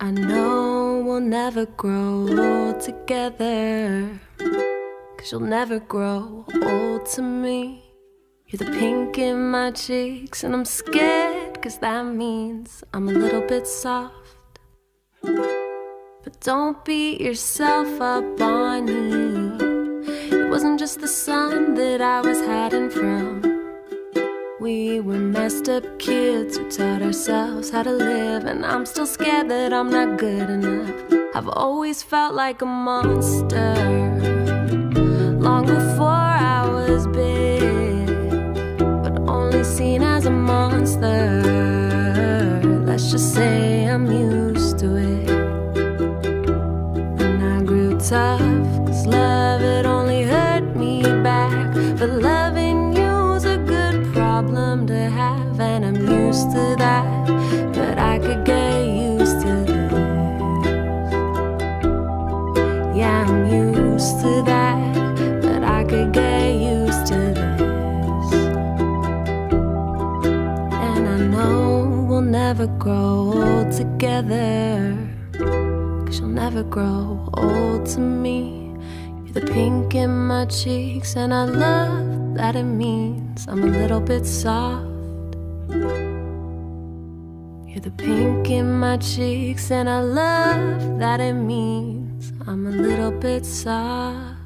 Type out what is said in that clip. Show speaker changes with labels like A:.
A: I know we'll never grow old together. Cause you'll never grow old to me. You're the pink in my cheeks, and I'm scared, cause that means I'm a little bit soft. But don't beat yourself up on me. It wasn't just the sun that I was hiding from. We were messed up kids who taught ourselves how to live, and I'm still scared that I'm not good enough. I've always felt like a monster, long before I was big, but only seen as a monster. Let's just say I'm used to it. And I grew tough, cause love it only hurt me back, but loving good problem to have, and I'm used to that. But I could get used to this. Yeah, I'm used to that, but I could get used to this. And I know we'll never grow old together. Cause you'll never grow old to me. You're the pink in my cheeks, and I love that it means I'm a little bit soft. You're the pink in my cheeks, and I love that it means I'm a little bit soft.